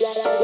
la.